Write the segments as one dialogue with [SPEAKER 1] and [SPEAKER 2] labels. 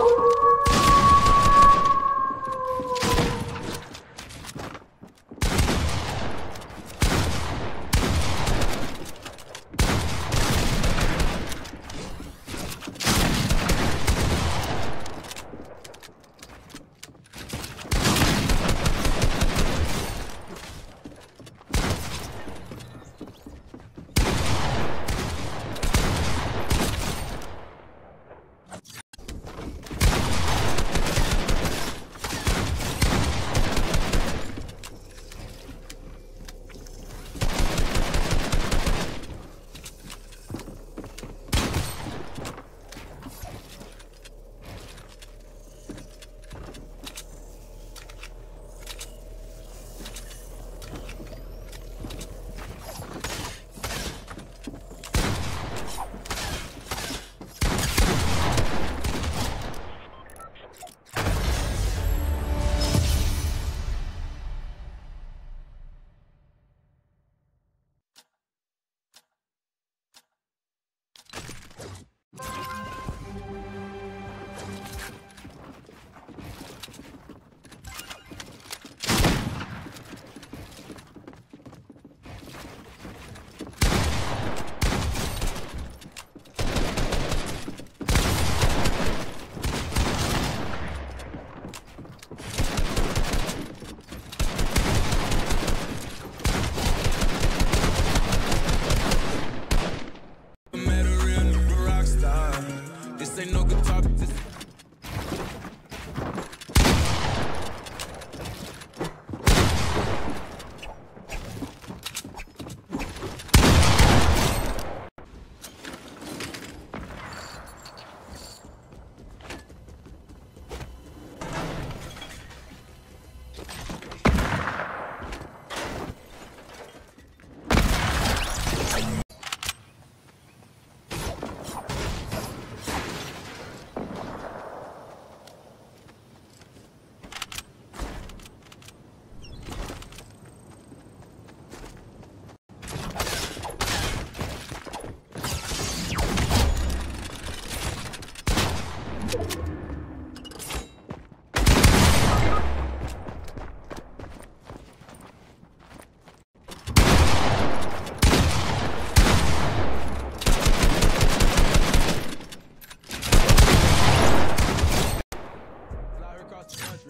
[SPEAKER 1] Oh!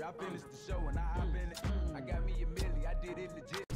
[SPEAKER 1] I finished the show and I hop in it. I got me a milli, I did it legit.